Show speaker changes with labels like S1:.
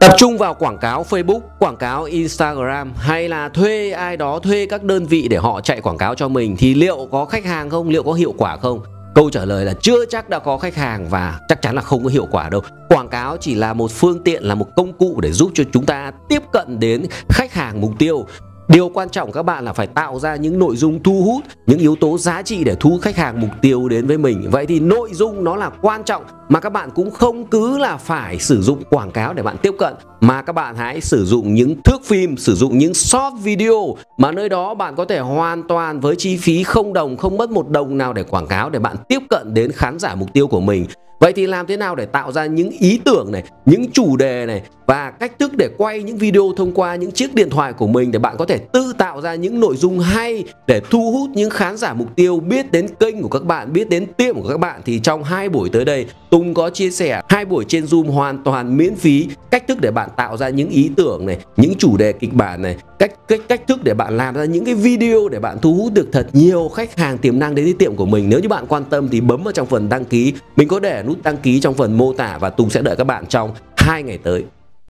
S1: Tập trung vào quảng cáo Facebook, quảng cáo Instagram hay là thuê ai đó thuê các đơn vị để họ chạy quảng cáo cho mình thì liệu có khách hàng không, liệu có hiệu quả không? Câu trả lời là chưa chắc đã có khách hàng và chắc chắn là không có hiệu quả đâu. Quảng cáo chỉ là một phương tiện, là một công cụ để giúp cho chúng ta tiếp cận đến khách hàng mục tiêu. Điều quan trọng các bạn là phải tạo ra những nội dung thu hút, những yếu tố giá trị để thu hút khách hàng mục tiêu đến với mình. Vậy thì nội dung nó là quan trọng mà các bạn cũng không cứ là phải sử dụng quảng cáo để bạn tiếp cận mà các bạn hãy sử dụng những thước phim, sử dụng những short video mà nơi đó bạn có thể hoàn toàn với chi phí không đồng, không mất một đồng nào để quảng cáo để bạn tiếp cận đến khán giả mục tiêu của mình. Vậy thì làm thế nào để tạo ra những ý tưởng này, những chủ đề này và cách thức để quay những video thông qua những chiếc điện thoại của mình để bạn có thể tự tạo ra những nội dung hay để thu hút những khán giả mục tiêu biết đến kênh của các bạn, biết đến tiệm của các bạn? Thì trong hai buổi tới đây Tùng có chia sẻ hai buổi trên Zoom hoàn toàn miễn phí cách thức để bạn tạo ra những ý tưởng này, những chủ đề kịch bản này, cách cách cách thức để bạn làm ra những cái video để bạn thu hút được thật nhiều khách hàng tiềm năng đến với tiệm của mình. Nếu như bạn quan tâm thì bấm vào trong phần đăng ký. Mình có để nút đăng ký trong phần mô tả và Tùng sẽ đợi các bạn trong hai ngày tới